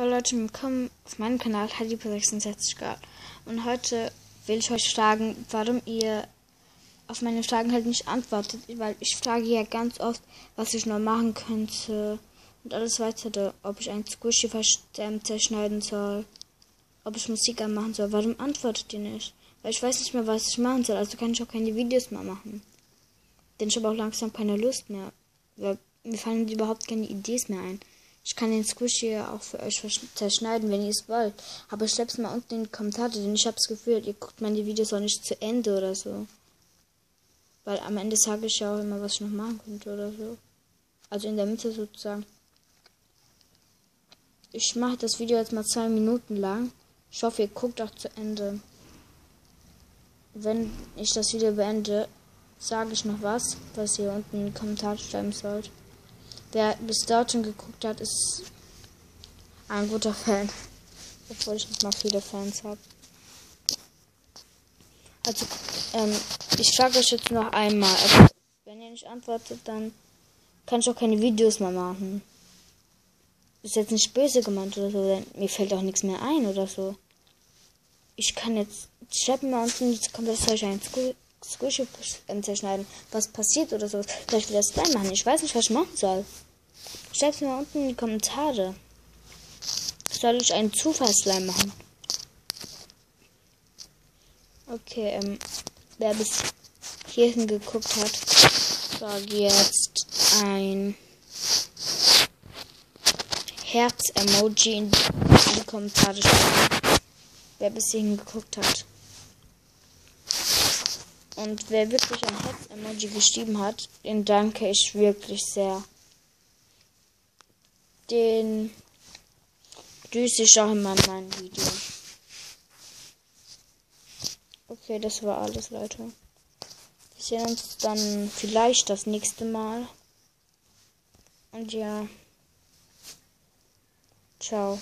Hallo Leute, willkommen auf meinem Kanal Hadipo66 Grad. Und heute will ich euch fragen, warum ihr auf meine Fragen halt nicht antwortet, weil ich frage ja ganz oft, was ich noch machen könnte und alles weitere, ob ich ein Squishy zerschneiden soll, ob ich Musik anmachen soll. Warum antwortet ihr nicht? Weil ich weiß nicht mehr, was ich machen soll, also kann ich auch keine Videos mehr machen. Denn ich habe auch langsam keine Lust mehr, weil mir fallen überhaupt keine Ideen mehr ein. Ich kann den Squishy auch für euch zerschneiden, wenn ihr es wollt. Aber schreibt es mal unten in die Kommentare, denn ich habe das Gefühl, ihr guckt meine Videos auch nicht zu Ende oder so. Weil am Ende sage ich ja auch immer, was ich noch machen könnte oder so. Also in der Mitte sozusagen. Ich mache das Video jetzt mal zwei Minuten lang. Ich hoffe, ihr guckt auch zu Ende. Wenn ich das Video beende, sage ich noch was, was ihr unten in die Kommentare schreiben sollt. Wer bis dorthin geguckt hat, ist ein guter Fan. Obwohl ich nicht mal viele Fans habe. Also, ähm, ich frage euch jetzt noch einmal. Also, wenn ihr nicht antwortet, dann kann ich auch keine Videos mehr machen. Ist jetzt nicht böse gemeint oder so, denn mir fällt auch nichts mehr ein oder so. Ich kann jetzt, schreibt mir unten, jetzt kommt das euch ein Squishy zerschneiden, was passiert oder so. Soll ich wieder Slime machen? Ich weiß nicht, was ich machen soll. Schreibt mir unten in die Kommentare. Soll ich einen Zufallslime machen? Okay, ähm, wer bis hierhin geguckt hat, sage jetzt ein Herz-Emoji in die Kommentare schreiben. Wer bis hierhin geguckt hat. Und wer wirklich ein Herz-Emoji geschrieben hat, den danke ich wirklich sehr. Den grüße ich auch immer in meinem Video. Okay, das war alles, Leute. Wir sehen uns dann vielleicht das nächste Mal. Und ja. Ciao.